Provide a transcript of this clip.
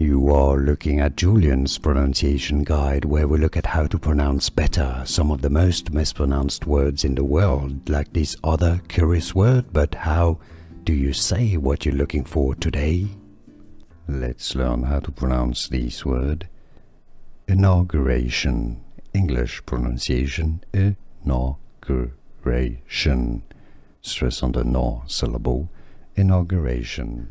You are looking at Julien's pronunciation guide where we look at how to pronounce better some of the most mispronounced words in the world, like this other curious word, but how do you say what you're looking for today? Let's learn how to pronounce this word. Inauguration. English pronunciation inauguration. Stress on the no syllable. Inauguration.